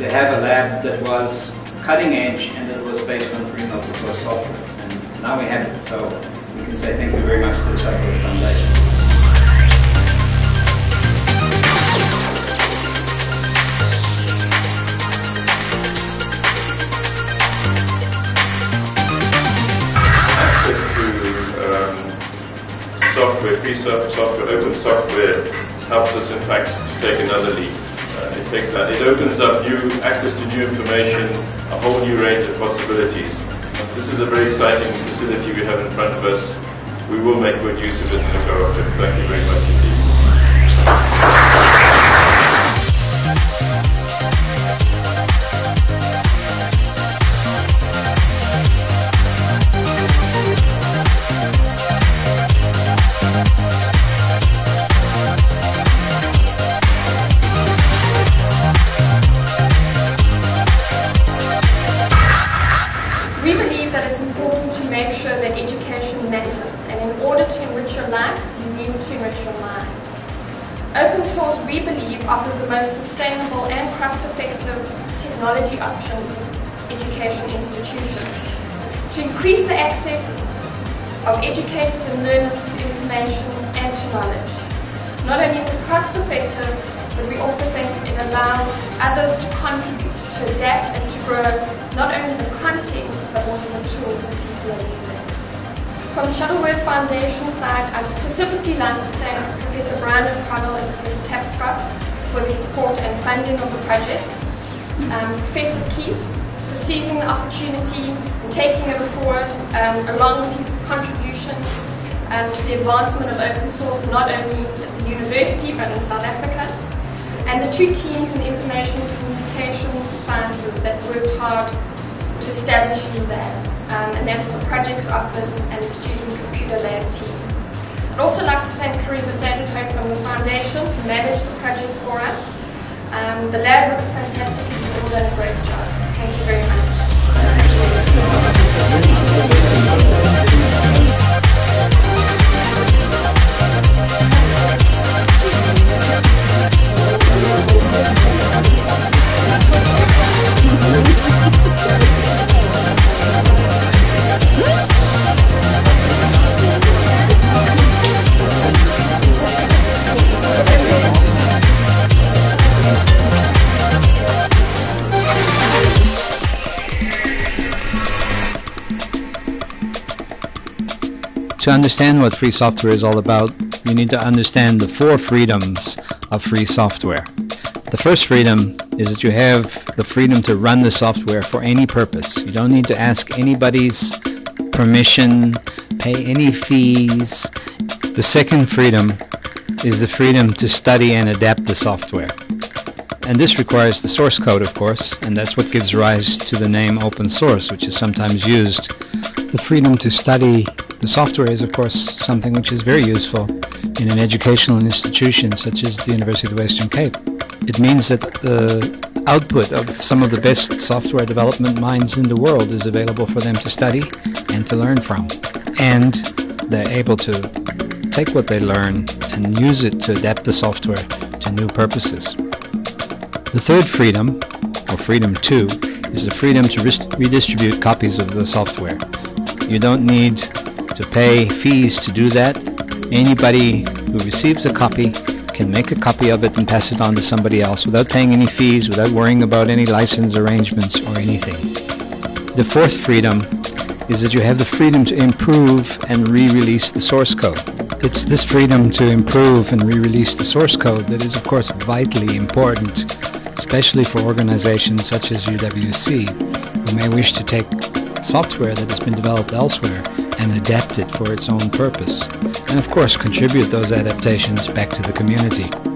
They have a lab that was cutting edge and that was based on free open source software. And now we have it, so we can say thank you very much to the Chuckles Foundation. To um software, free software, open software helps us in fact to take another leap. Uh, it takes that, it opens up new access to new information, a whole new range of possibilities. This is a very exciting facility we have in front of us. We will make good use of it in the cooperative. Thank you very much indeed. Open source, we believe, offers the most sustainable and cost-effective technology option for education institutions. To increase the access of educators and learners to information and to knowledge. Not only is it cost-effective, but we also think it allows others to contribute, to adapt and to grow not only the content, but also the tools that people. From the Shuttleworth Foundation side, I would specifically like to thank Professor Brian O'Connell and Professor Tapscott for their support and funding of the project. Um, Professor Keats for seizing the opportunity and taking it forward um, along with his contributions um, to the advancement of open source not only at the university but in South Africa. And the two teams in information and communications sciences that worked hard to establish the lab um, and that's the projects office and the student computer lab team. I'd also like to thank Karien Bezuidenhout from the foundation who managed the project for us. Um, the lab looks fantastic and you've all done a great job. Thank you very much. To understand what free software is all about, you need to understand the four freedoms of free software. The first freedom is that you have the freedom to run the software for any purpose. You don't need to ask anybody's permission, pay any fees. The second freedom is the freedom to study and adapt the software. And this requires the source code, of course, and that's what gives rise to the name open source, which is sometimes used. The freedom to study the software is, of course, something which is very useful in an educational institution such as the University of the Western Cape. It means that the output of some of the best software development minds in the world is available for them to study and to learn from. And they're able to take what they learn and use it to adapt the software to new purposes. The third freedom, or freedom two, is the freedom to redistribute copies of the software. You don't need to pay fees to do that. Anybody who receives a copy can make a copy of it and pass it on to somebody else without paying any fees, without worrying about any license arrangements or anything. The fourth freedom is that you have the freedom to improve and re-release the source code. It's this freedom to improve and re-release the source code that is of course vitally important, especially for organizations such as UWC, who may wish to take software that has been developed elsewhere and adapt it for its own purpose, and of course contribute those adaptations back to the community.